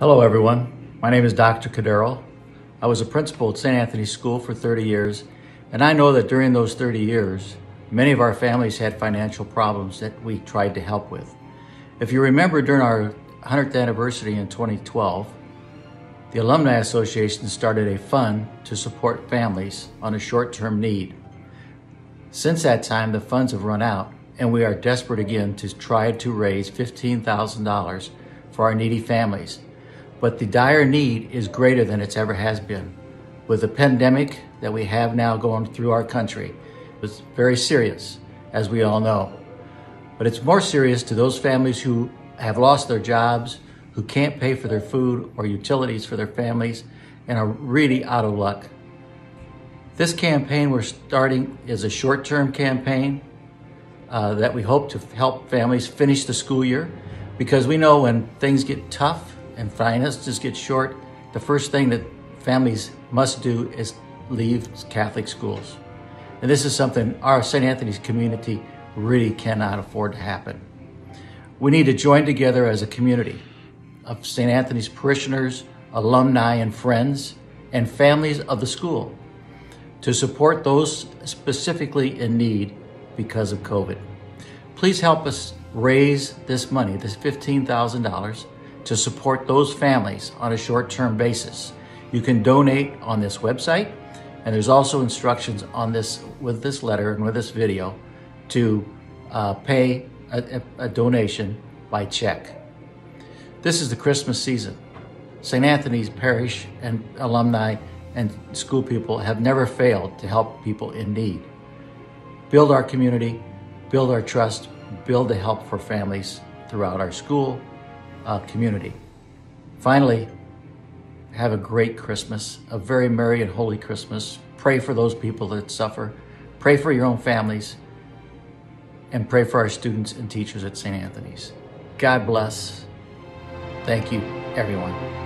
Hello, everyone. My name is Dr. Cadero. I was a principal at St. Anthony's School for 30 years, and I know that during those 30 years, many of our families had financial problems that we tried to help with. If you remember during our 100th anniversary in 2012, the Alumni Association started a fund to support families on a short-term need. Since that time, the funds have run out, and we are desperate again to try to raise $15,000 for our needy families. But the dire need is greater than it's ever has been. With the pandemic that we have now going through our country, it's very serious, as we all know. But it's more serious to those families who have lost their jobs, who can't pay for their food or utilities for their families, and are really out of luck. This campaign we're starting is a short-term campaign uh, that we hope to help families finish the school year because we know when things get tough and finances get short, the first thing that families must do is leave Catholic schools. And this is something our St. Anthony's community really cannot afford to happen. We need to join together as a community of St. Anthony's parishioners, alumni and friends, and families of the school to support those specifically in need because of COVID. Please help us raise this money, this $15,000, to support those families on a short-term basis. You can donate on this website, and there's also instructions on this with this letter and with this video to uh, pay a, a, a donation by check. This is the Christmas season. St. Anthony's Parish and alumni and school people have never failed to help people in need. Build our community, build our trust, build the help for families throughout our school uh, community. Finally, have a great Christmas, a very merry and holy Christmas. Pray for those people that suffer. Pray for your own families and pray for our students and teachers at St. Anthony's. God bless. Thank you, everyone.